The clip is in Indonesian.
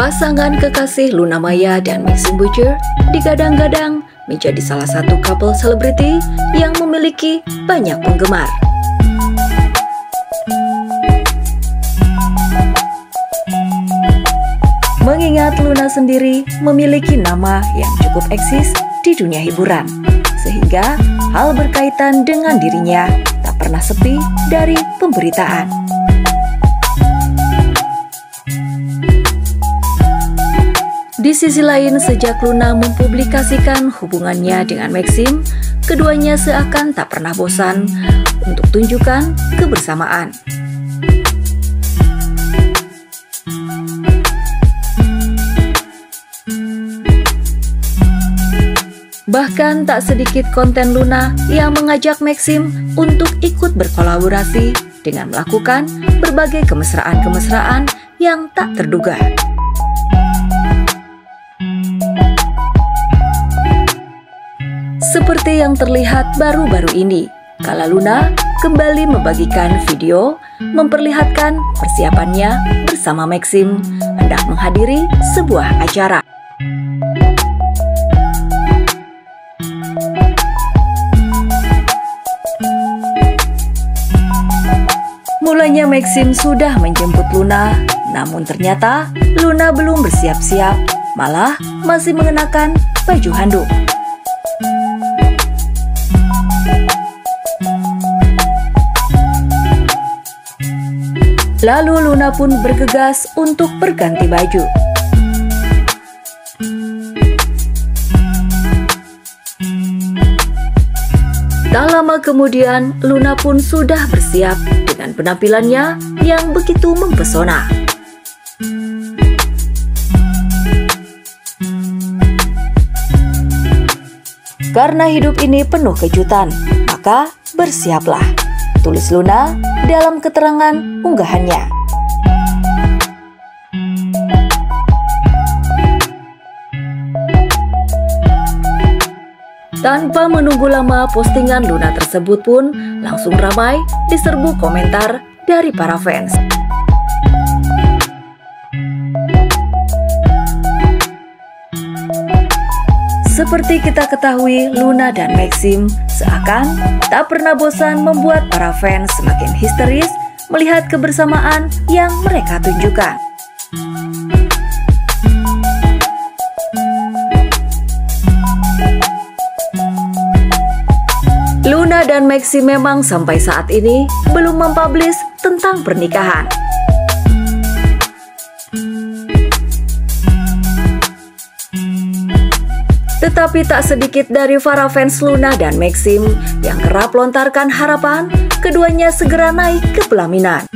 Pasangan kekasih Luna Maya dan Maxim Butcher digadang-gadang menjadi salah satu couple selebriti yang memiliki banyak penggemar. Mengingat Luna sendiri memiliki nama yang cukup eksis di dunia hiburan, sehingga hal berkaitan dengan dirinya tak pernah sepi dari pemberitaan. Di sisi lain, sejak Luna mempublikasikan hubungannya dengan Maxim, keduanya seakan tak pernah bosan untuk tunjukkan kebersamaan. Bahkan tak sedikit konten Luna yang mengajak Maxim untuk ikut berkolaborasi dengan melakukan berbagai kemesraan-kemesraan yang tak terduga. Seperti yang terlihat baru-baru ini, Kala Luna kembali membagikan video memperlihatkan persiapannya bersama Maxim hendak menghadiri sebuah acara. Mulanya Maxim sudah menjemput Luna, namun ternyata Luna belum bersiap-siap, malah masih mengenakan baju handuk. Lalu Luna pun bergegas untuk berganti baju. Tak lama kemudian, Luna pun sudah bersiap dengan penampilannya yang begitu mempesona. Karena hidup ini penuh kejutan, maka bersiaplah. Tulis Luna dalam keterangan unggahannya. Tanpa menunggu lama, postingan Luna tersebut pun langsung ramai diserbu komentar dari para fans. Seperti kita ketahui, Luna dan Maxim seakan tak pernah bosan membuat para fans semakin histeris melihat kebersamaan yang mereka tunjukkan. Luna dan Maxim memang sampai saat ini belum mempublish tentang pernikahan. Tetapi tak sedikit dari para fans Luna dan Maxim yang kerap lontarkan harapan keduanya segera naik ke pelaminan.